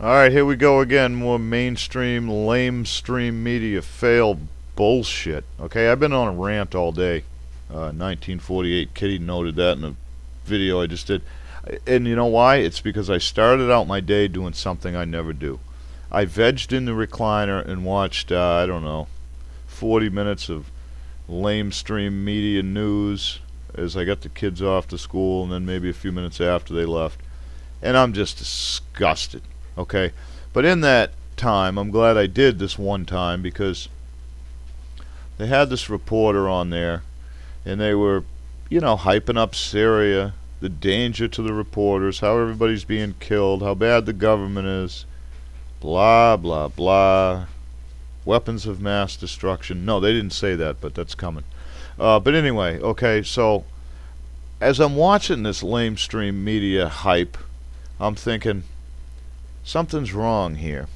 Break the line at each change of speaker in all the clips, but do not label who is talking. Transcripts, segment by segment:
Alright, here we go again. More mainstream, lame stream media fail bullshit. Okay, I've been on a rant all day. Uh, 1948, Kitty noted that in a video I just did. And you know why? It's because I started out my day doing something I never do. I vegged in the recliner and watched, uh, I don't know, 40 minutes of lame stream media news as I got the kids off to school and then maybe a few minutes after they left. And I'm just disgusted. Okay? But in that time, I'm glad I did this one time because they had this reporter on there and they were, you know, hyping up Syria, the danger to the reporters, how everybody's being killed, how bad the government is, blah, blah, blah. Weapons of mass destruction. No, they didn't say that, but that's coming. Uh, but anyway, okay, so as I'm watching this lamestream media hype, I'm thinking, something's wrong here.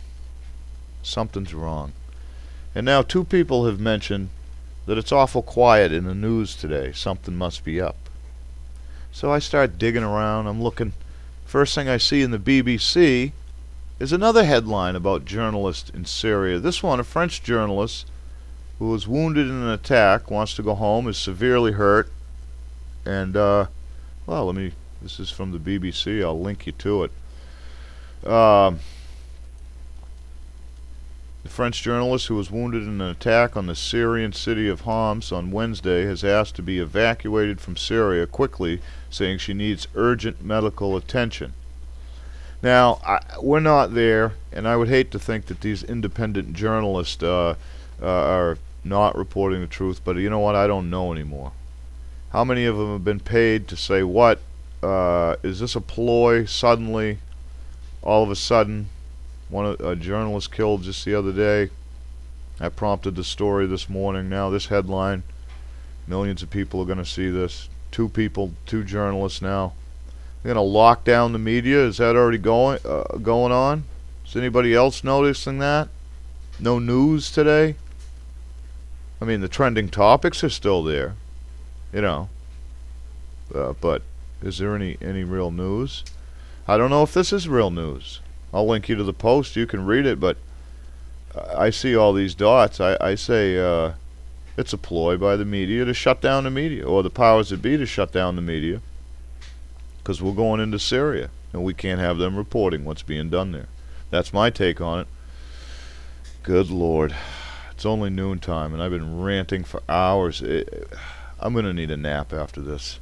Something's wrong. And now two people have mentioned that it's awful quiet in the news today. Something must be up. So I start digging around. I'm looking. First thing I see in the BBC is another headline about journalists in Syria. This one, a French journalist who was wounded in an attack, wants to go home, is severely hurt. And, uh, well, let me, this is from the BBC. I'll link you to it. Um, the French journalist who was wounded in an attack on the Syrian city of Homs on Wednesday has asked to be evacuated from Syria quickly, saying she needs urgent medical attention. Now, I, we're not there, and I would hate to think that these independent journalists uh, uh, are not reporting the truth, but you know what? I don't know anymore. How many of them have been paid to say what? Uh, is this a ploy suddenly? All of a sudden, one a journalist killed just the other day. I prompted the story this morning. Now this headline, millions of people are going to see this. Two people, two journalists now. They're going to lock down the media. Is that already going uh, going on? Is anybody else noticing that? No news today. I mean, the trending topics are still there, you know. Uh, but is there any any real news? I don't know if this is real news. I'll link you to the post. You can read it, but I see all these dots. I, I say uh, it's a ploy by the media to shut down the media, or the powers that be to shut down the media, because we're going into Syria, and we can't have them reporting what's being done there. That's my take on it. Good Lord. It's only noontime, and I've been ranting for hours. It, I'm going to need a nap after this.